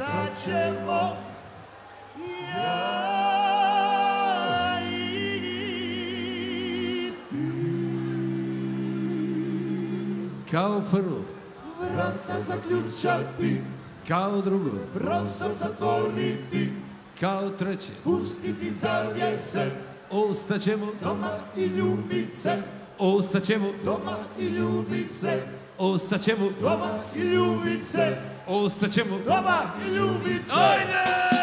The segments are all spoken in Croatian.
šta ćemo? Ja i Kao prvo, vrata zaključati, kao drugo, prostor zatvoriti, kao treće, pustiti zavjese, ostaćemo, doma i ljubit se, ostaćemo, doma i ljubit se, ostaćemo, doma i ljubit se, ostaćemo. doma i ljubit se.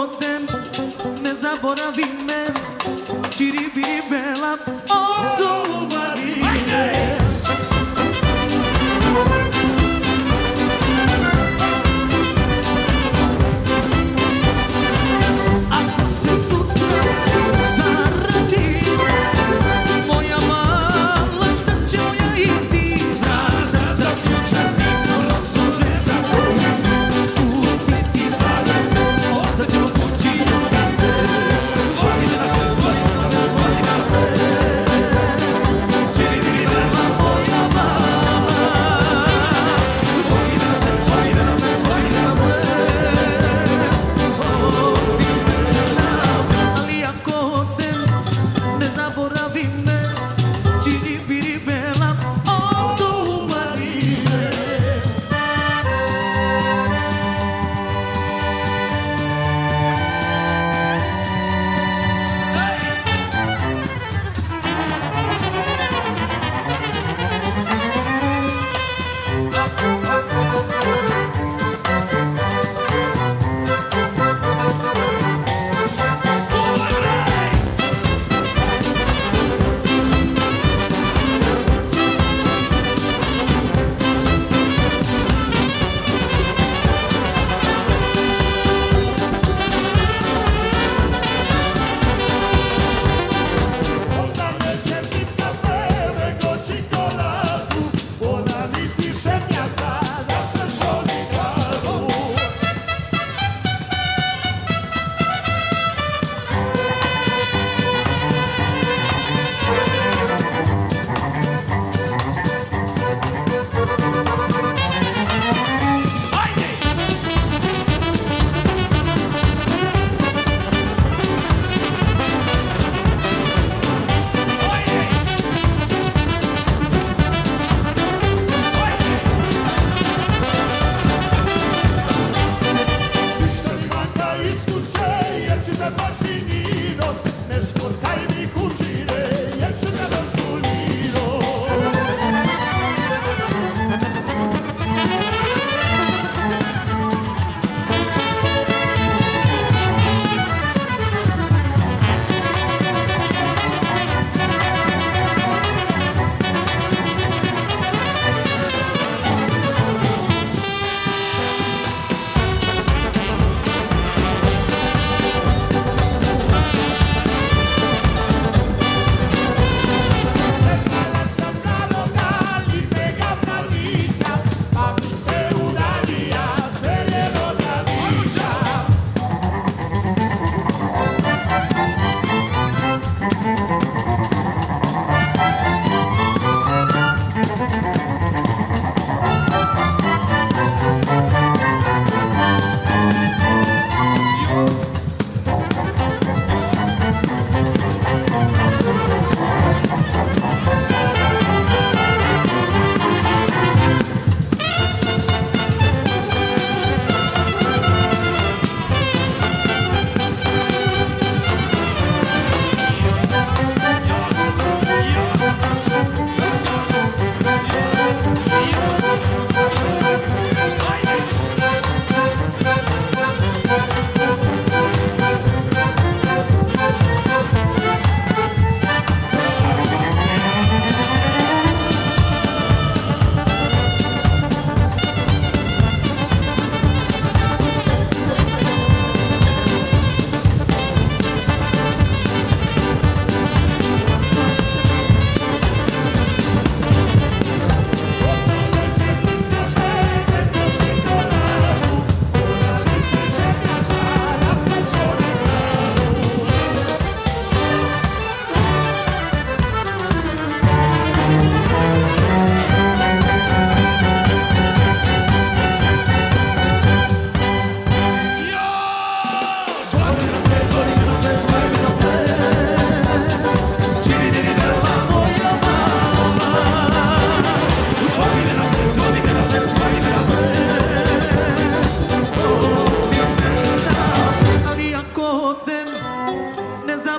rodem Ne zaboravim me Tiri bela oh.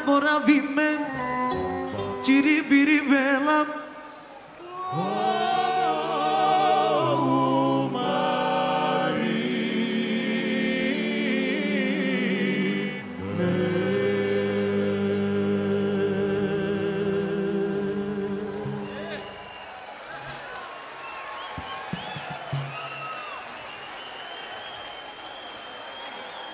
μωρά βημένη